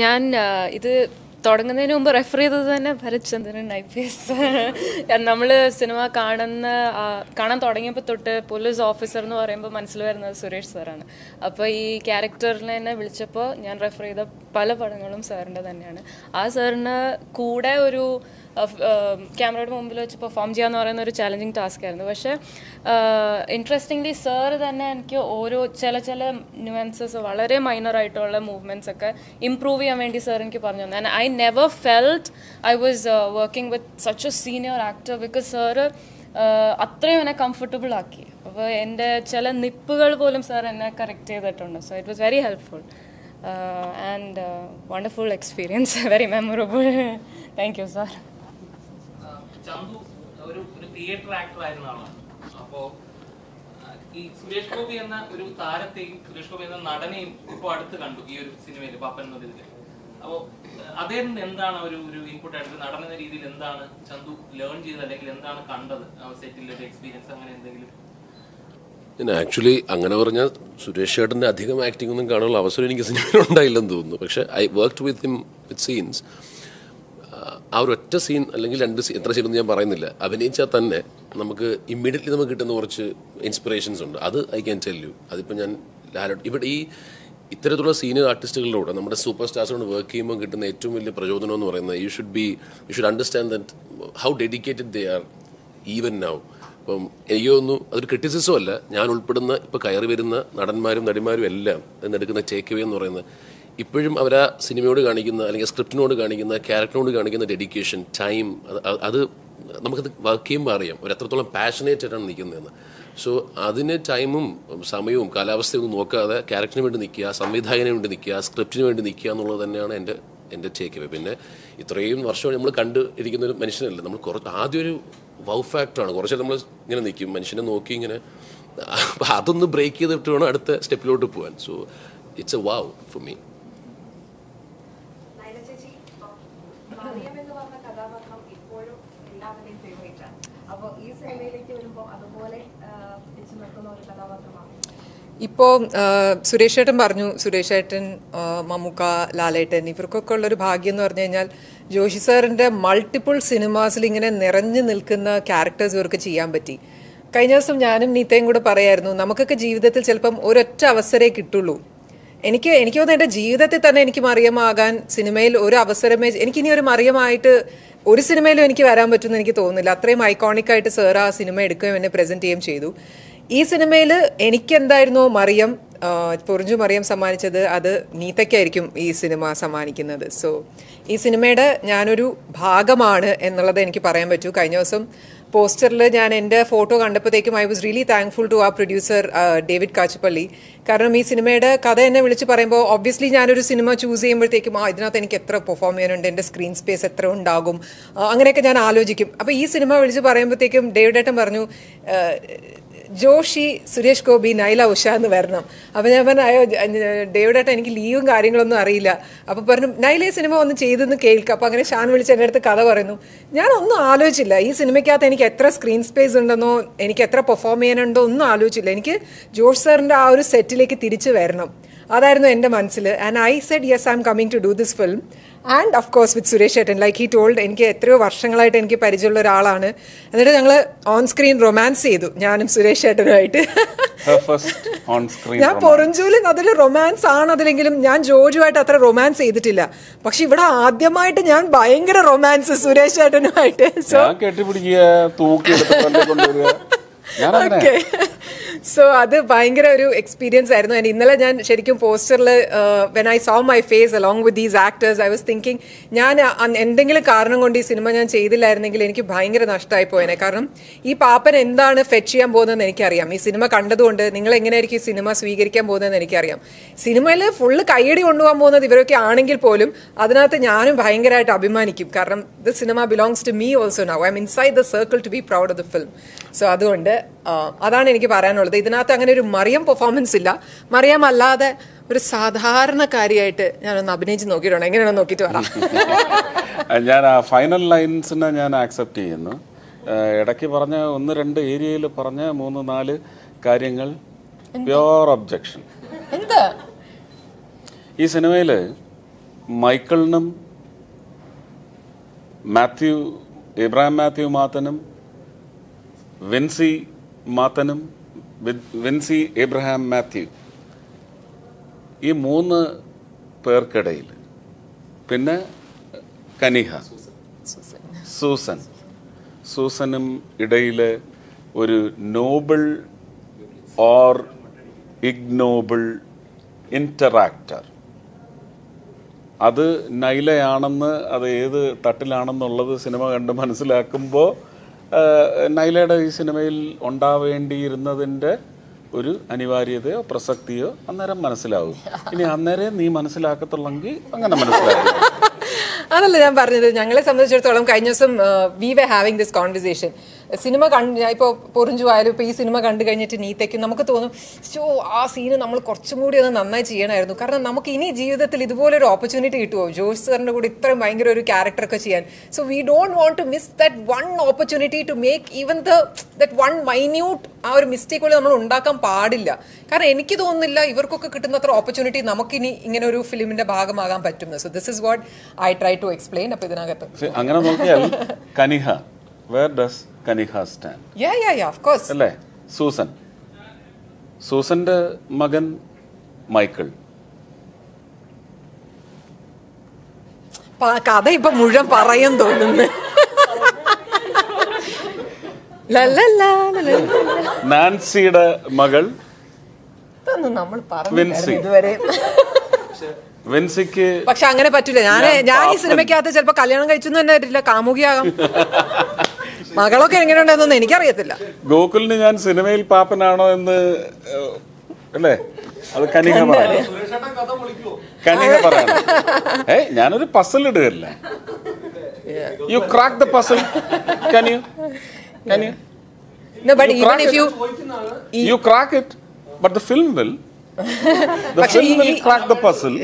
ഞാൻ ഇത് തുടങ്ങുന്നതിന് മുമ്പ് റെഫർ ചെയ്തത് തന്നെ ഭരത്ചന്ദ്രൻ ഐ പി എസ് നമ്മൾ സിനിമ കാണുന്ന കാണാൻ തുടങ്ങിയപ്പോൾ തൊട്ട് പോലീസ് ഓഫീസർ എന്ന് പറയുമ്പോൾ മനസ്സിൽ വരുന്നത് സുരേഷ് സാറാണ് അപ്പോൾ ഈ ക്യാരക്ടറിനെ എന്നെ വിളിച്ചപ്പോൾ ഞാൻ റെഫർ ചെയ്ത പല പടങ്ങളും സാറിന്റെ തന്നെയാണ്. ആ സാറിന് കൂടെ ഒരു ക്യാമറയുടെ മുമ്പിൽ വെച്ച് പെർഫോം ചെയ്യാന്ന് പറയുന്ന ഒരു ചാലഞ്ചിങ് ടാസ്ക് ആയിരുന്നു. പക്ഷേ ഇൻട്രസ്റ്റിംഗ്ലി സാർ തന്നെ എനിക്ക് ഓരോ ചില ചില ന്യൂവൻസസ് വളരെ മൈനർ ആയിട്ടുള്ള മൂവ്മെന്റ്സ് ഒക്കെ ഇമ്പ്രൂവ് ചെയ്യാൻ വേണ്ടി സാർ എനിക്ക് പറഞ്ഞു തന്നെ. I never felt I was working with such a senior actor because sir അത്രയും എന്നെ കംഫർട്ടബിൾ ആക്കി. അപ്പോൾ എന്റെ ചില നിപ്പുകൾ പോലും സാർ എന്നെ കറക്റ്റ് ചെയ്തിട്ടുണ്ട്. So it was very helpful and wonderful experience very memorable thank you sir Chandu ഒരു ഒരു തിയേറ്റർ ആക്ടർ ആയിരുന്ന ആളാണ് അപ്പോ ഈ സുരേഷ് ഗോപി എന്ന ഒരു താരത്തെയും സുരേഷ് ഗോപി എന്ന നടനെയും ഇപ്പൊ അടുത്ത് കണ്ടു ഈ ഒരു സിനിമയിൽ പാപ്പൻ എന്നതിൽ അപ്പോ അദ്ദേഹം എന്താണ് ഒരു ഒരു ഇൻപുട്ട് ആയിട്ട് നടൻ എന്ന രീതിയിൽ എന്താണ് ചന്തു ലേൺ ചെയ്തത് അല്ലെങ്കിൽ എന്താണ് കണ്ടത്? സെറ്റിലെ എക്സ്പീരിയൻസ് അങ്ങനെ എന്തെങ്കിലും? ഞാൻ ആക്ച്വലി അങ്ങനെ പറഞ്ഞാൽ സുരേഷ് ചേട്ടന്റെ അധികം ആക്ടിംഗ് ഒന്നും കാണാനുള്ള അവസരം എനിക്ക് സിനിമയിൽ ഉണ്ടായില്ലെന്ന് തോന്നുന്നു. പക്ഷേ I work with him with scenes ആ ഒരു ഒറ്റ സീൻ അല്ലെങ്കിൽ രണ്ട് സീൻ എത്ര സീനൊന്നും ഞാൻ പറയുന്നില്ല. അഭിനയിച്ചാൽ തന്നെ നമുക്ക് ഇമ്മീഡിയറ്റ്ലി നമുക്ക് കിട്ടുന്ന കുറച്ച് ഇൻസ്പിറേഷൻസ് ഉണ്ട്. അത് ഐ ക്യാൻ ടെൽ യു അതിപ്പോൾ ഞാൻ ലാലോട്ട് ഇവിടെ ഈ ഇത്തരത്തിലുള്ള സീനിയർ ആർട്ടിസ്റ്റുകളിലൂടെ നമ്മുടെ സൂപ്പർ സ്റ്റാർസിനോട് വർക്ക് ചെയ്യുമ്പോൾ കിട്ടുന്ന ഏറ്റവും വലിയ പ്രചോദനം എന്ന് പറയുന്നത് you should be you should understand that how dedicated they are even now അപ്പം എനിക്ക് തോന്നുന്നു അതൊരു ക്രിറ്റിസിസം അല്ല. ഞാൻ ഉൾപ്പെടുന്ന ഇപ്പോൾ കയറി വരുന്ന നടന്മാരും നടിമാരും എല്ലാം എന്നെടുക്കുന്ന ടേക്ക് അവേ എന്ന് പറയുന്നത് ഇപ്പോഴും അവർ ആ സിനിമയോട് കാണിക്കുന്ന അല്ലെങ്കിൽ സ്ക്രിപ്റ്റിനോട് കാണിക്കുന്ന ക്യാരക്ടറിനോട് കാണിക്കുന്ന ഡെഡിക്കേഷൻ ടൈം അത് നമുക്കത് വർക്ക് ചെയ്യുമ്പോൾ അറിയാം. ഒരു എത്രത്തോളം പാഷനേറ്റ് ആയിട്ടാണ് നിൽക്കുന്നതെന്ന്. സോ അതിന് ടൈമും സമയവും കാലാവസ്ഥയും ഒന്നും നോക്കാതെ ക്യാരക്ടറിന് വേണ്ടി നിൽക്കുക സംവിധായകന് വേണ്ടി നിൽക്കുക സ്ക്രിപ്റ്റിന് വേണ്ടി നിൽക്കുക എന്നുള്ളത് തന്നെയാണ് എന്റെ എന്റെ ടേക്ക് അവേ പിന്നെ ഇത്രയും വർഷം നമ്മൾ കണ്ട് ഇരിക്കുന്ന ഒരു മനുഷ്യനല്ല. നമ്മൾ കുറച്ച് ആദ്യം ഒരു വൗ ഫാക്ടറാണ് കുറച്ച് നമ്മൾ ഇങ്ങനെ നിൽക്കും. മനുഷ്യനെ നോക്കി ഇങ്ങനെ അപ്പോൾ അതൊന്ന് ബ്രേക്ക് ചെയ്തിട്ട് വേണം അടുത്ത സ്റ്റെപ്പിലോട്ട് പോകാൻ so it's a wow for me Nayana ചേച്ചി മറിയം എന്ന് പറഞ്ഞ കഥാപാത്രം ഇപ്പോഴും എല്ലാവരുടെയും ഫേവറേറ്റ് ആണ് അപ്പോൾ ഈ സിനിമയിലേക്ക് വരുമ്പോൾ അതുപോലെ പിടിച്ചു നിർത്തുന്ന ഒരു കഥാപാത്രമാണ് ഇപ്പോൾ സുരേഷ് ഏട്ടൻ പറഞ്ഞു സുരേഷ് ഏട്ടൻ മമ്മൂക്ക ലാലേട്ടൻ ഇവർക്കൊക്കെ ഉള്ളൊരു ഭാഗ്യം എന്ന് പറഞ്ഞു കഴിഞ്ഞാൽ ജോഷി സാറിന്റെ മൾട്ടിപ്പിൾ സിനിമാസിൽ ഇങ്ങനെ നിറഞ്ഞു നിൽക്കുന്ന ക്യാരക്ടേഴ്സ് ഇവർക്ക് ചെയ്യാൻ പറ്റി. കഴിഞ്ഞ ദിവസം ഞാനും നീത്തയും കൂടെ പറയായിരുന്നു നമുക്കൊക്കെ ജീവിതത്തിൽ ചിലപ്പം ഒരൊറ്റ അവസരമേ കിട്ടുള്ളൂ. എനിക്ക് എനിക്ക് തോന്നുന്നു എന്റെ ജീവിതത്തിൽ തന്നെ എനിക്ക് മറിയമാകാൻ സിനിമയിൽ ഒരു അവസരമേ എനിക്കിനി ഒരു മറിയമായിട്ട് ഒരു സിനിമയിലും എനിക്ക് വരാൻ പറ്റുമെന്ന് എനിക്ക് തോന്നുന്നില്ല. അത്രയും ഐക്കോണിക് ആയിട്ട് സാർ ആ സിനിമ എടുക്കുകയും എന്നെ പ്രസന്റ് ചെയ്യുകയും ചെയ്തു. ഈ സിനിമയിൽ എനിക്ക് എന്തായിരുന്നോ മറിയം പൊറിഞ്ചു മറിയം സമ്മാനിച്ചത് അത് നീത്തയ്ക്കായിരിക്കും ഈ സിനിമ സമ്മാനിക്കുന്നത്. സോ ഈ സിനിമയുടെ ഞാനൊരു ഭാഗമാണ് എന്നുള്ളത് എനിക്ക് പറയാൻ പറ്റൂ. കഴിഞ്ഞ ദിവസം പോസ്റ്ററിൽ ഞാൻ എന്റെ photo കണ്ടപ്പോഴത്തേക്കും I was really thankful to ആ പ്രൊഡ്യൂസർ ഡേവിഡ് കാച്ചപ്പള്ളി. കാരണം ഈ സിനിമയുടെ കഥ എന്നെ വിളിച്ച് പറയുമ്പോൾ ഒബ്വിയസ്ലി ഞാനൊരു സിനിമ ചൂസ് ചെയ്യുമ്പോഴത്തേക്കും ആ ഇതിനകത്ത് എനിക്ക് എത്ര പെർഫോം ചെയ്യാനുണ്ട്? എന്റെ സ്ക്രീൻ സ്പേസ് എത്ര ഉണ്ടാകും? അങ്ങനെയൊക്കെ ഞാൻ ആലോചിക്കും. അപ്പോൾ ഈ സിനിമ വിളിച്ച് പറയുമ്പോഴത്തേക്കും ഡേവിഡ് ഏട്ടൻ പറഞ്ഞു ജോഷി സുരേഷ് ഗോപി നൈല ഉഷ എന്ന് വരണം. അപ്പൊ ഞാൻ പറഞ്ഞു അയ്യോ ഡേവിഡേട്ട എനിക്ക് ലീവും കാര്യങ്ങളൊന്നും അറിയില്ല. അപ്പൊ പറഞ്ഞു നൈല സിനിമ ഒന്ന് ചെയ്തെന്ന് കേൾക്കാം. അപ്പൊ അങ്ങനെ ഷാൻ വിളിച്ച് എന്റെ അടുത്ത് കഥ പറയുന്നു. ഞാൻ ഒന്നും ആലോചിച്ചില്ല. ഈ സിനിമയ്ക്കകത്ത് എനിക്ക് എത്ര സ്ക്രീൻ സ്പേസ് ഉണ്ടെന്നോ എനിക്ക് എത്ര പെർഫോം ചെയ്യാനുണ്ടോ ഒന്നും ആലോചിച്ചില്ല. എനിക്ക് ജോഷ് സാറിന്റെ ആ ഒരു സെറ്റിലേക്ക് തിരിച്ചു വരണം. അതായിരുന്നു എന്റെ മനസ്സിൽ and I said yes I am coming to do this film and of course with Suresh ഏട്ടൻ ലൈക്ക് ഹി ടോൾഡ് എനിക്ക് എത്രയോ വർഷങ്ങളായിട്ട് എനിക്ക് പരിചയമുള്ള ഒരാളാണ്. എന്നിട്ട് ഞങ്ങൾ ഓൺ സ്ക്രീൻ റൊമാൻസ് ചെയ്തു ഞാനും സുരേഷ് ഏട്ടനുമായിട്ട് ഞാൻ പൊറഞ്ചൂൽ അതിൽ റൊമാൻസ് ആണ് അതിലെങ്കിലും ഞാൻ ജോജുമായിട്ട് അത്ര റൊമാൻസ് ചെയ്തിട്ടില്ല. പക്ഷെ ഇവിടെ ആദ്യമായിട്ട് ഞാൻ ഭയങ്കര റൊമാൻസ് സുരേഷ് ഏട്ടനുമായിട്ട് സോ കെട്ടിപ്പിടിക്കുക തൂക്കി ഓക്കെ സോ അത് ഭയങ്കര ഒരു എക്സ്പീരിയൻസ് ആയിരുന്നു. ആൻഡ് ഇന്നലെ ഞാൻ ശരിക്കും പോസ്റ്ററിൽ when I saw my face along with these actors I was thinking ഞാൻ എന്തെങ്കിലും കാരണം കൊണ്ട് ഈ സിനിമ ഞാൻ ചെയ്തില്ലായിരുന്നെങ്കിൽ എനിക്ക് ഭയങ്കര നഷ്ടമായി പോയേനെ. കാരണം ഈ പാപ്പൻ എന്താണ് ഫെച്ച് ചെയ്യാൻ പോകുന്നതെന്ന് എനിക്കറിയാം. ഈ സിനിമ കണ്ടതുകൊണ്ട് നിങ്ങൾ എങ്ങനെയായിരിക്കും ഈ സിനിമ സ്വീകരിക്കാൻ പോകുന്നതെന്ന് എനിക്കറിയാം. സിനിമയിൽ ഫുള്ള് കൈയടി കൊണ്ടുപോകാൻ പോകുന്നത് ഇവരൊക്കെ ആണെങ്കിൽ പോലും അതിനകത്ത് ഞാനും ഭയങ്കരമായിട്ട് അഭിമാനിക്കും. കാരണം the cinema belongs to me also now I am inside the circle to be proud of the film so അതുകൊണ്ട് അതാണ് എനിക്ക് പറയാനുള്ളത്. ഇതിനകത്ത് അങ്ങനെ ഒരു മറിയം പെർഫോമൻസ് ഇല്ല. മറിയം അല്ലാതെ ഒരു സാധാരണക്കാരിയായിട്ട് ഞാനൊന്ന് അഭിനയിച്ച് നോക്കിയിട്ടുണ്ട്. എങ്ങനെയാണോ നോക്കിയിട്ട് വരാം. ഞാൻ ആ ഫൈനൽ ലൈൻസിനെ ഞാൻ ആക്സെപ്റ്റ് ചെയ്യുന്നു. ഇടയ്ക്ക് പറഞ്ഞ ഒന്ന് രണ്ട് ഏരിയയിൽ പറഞ്ഞ മൂന്ന് നാല് കാര്യങ്ങൾ പ്യോർ ഒബ്ജക്ഷൻ എന്താ? ഈ സിനിമയിൽ മൈക്കിളിനും മാത്യു ഇബ്രാഹിം മാത്യു മാത്തനും വിൻസി മാത്തനും വെൻസി എബ്രഹാം മാത്യു. ഈ മൂന്ന് പേർക്കിടയിൽ. പിന്നെ കനിഹ. സൂസൻ. സൂസനും ഇടയിൽ ഒരു നോബിൾ ഓർ ഇഗ്നോബിൾ ഇന്ററാക്ടർ അത് നൈലയാണെന്ന് അത് ഏത് തട്ടിലാണെന്നുള്ളത് സിനിമ കണ്ട് മനസ്സിലാക്കുമ്പോൾ നൈലയുടെ ഈ സിനിമയിൽ ഉണ്ടാവേണ്ടിയിരുന്നതിന്റെ ഒരു അനിവാര്യതയോ പ്രസക്തിയോ അന്നേരം മനസ്സിലാവും ഇനി അന്നേരം നീ മനസ്സിലാക്കത്തുള്ളെങ്കിൽ അങ്ങനെ മനസ്സിലാക്കും. അതല്ല ഞാൻ പറഞ്ഞത് ഞങ്ങളെ സംബന്ധിച്ചിടത്തോളം കഴിഞ്ഞ ദിവസം വി വെ ഹാവിങ് ദിസ് കോൺവെർസേഷൻ സിനിമ കണ്ട് ഇപ്പോൾ പൊറിഞ്ചു ആയാലും ഇപ്പോൾ ഈ സിനിമ കണ്ടു കഴിഞ്ഞിട്ട് നീത്തേക്കും നമുക്ക് തോന്നും ഷോ ആ സീന് നമ്മൾ കുറച്ചും കൂടി ഒന്ന് നന്നായി ചെയ്യണമായിരുന്നു. കാരണം നമുക്ക് ഇനി ജീവിതത്തിൽ ഇതുപോലൊരു ഓപ്പർച്യൂണിറ്റി കിട്ടുമോ ജോസ് സാറിന്റെ കൂടെ ഇത്രയും ഭയങ്കര ഒരു ക്യാരക്ടർ ഒക്കെ ചെയ്യാൻ. So we don't want to miss that one opportunity to make even the that one minute uh ഒരു മിസ്റ്റേക്ക് പോലും നമ്മൾ ഉണ്ടാക്കാൻ പാടില്ല. കാരണം എനിക്ക് തോന്നുന്നില്ല ഇവർക്കൊക്കെ കിട്ടുന്നത്ര ഓപ്പർച്യൂണിറ്റി നമുക്കിനി ഇങ്ങനെ ഒരു ഫിലിമിന്റെ ഭാഗമാകാൻ പറ്റും. So this is what I try to explain അപ്പൊ ഇതിനകത്ത്. അങ്ങനെ നോക്കിയാൽ Kaniha where does Kaniha stand yeah yeah yeah of course അല്ലേ? സൂസൻ. സൂസന്റെ മകൻ മൈക്കിൾ. കഥ ഇപ്പൊ മുഴുവൻ പറയും തോന്നുന്നു. നാൻസിയുടെ മകൾ നമ്മൾ വിൻസി. പറഞ്ഞു ഇതുവരെ. വിൻസിക്ക് പക്ഷെ അങ്ങനെ പറ്റൂല. ഞാൻ ഞാൻ ഈ. സിനിമയ്ക്കകത്ത് ചിലപ്പോ കല്യാണം കഴിച്ചു തന്നെ പറ്റില്ല കാമുകിയാകാം. മകളൊക്കെ എങ്ങനെയുണ്ടെന്നൊന്നും എനിക്കറിയത്തില്ല. ഗോകുലിന് ഞാൻ സിനിമയിൽ പാപ്പനാണോ എന്ന് അല്ലേ? അത് കനിക കനിക ഏയ് ഞാനൊരു പസൽ ഇടുകയല്ല. യു ക്രാക്ക് ദ പസൽ കനിയു കനിയു No, but even if you it but the film will the പക്ഷേ ഫിലിം ഈ- വിൽ ക്രാക്ക് ദ പസൽ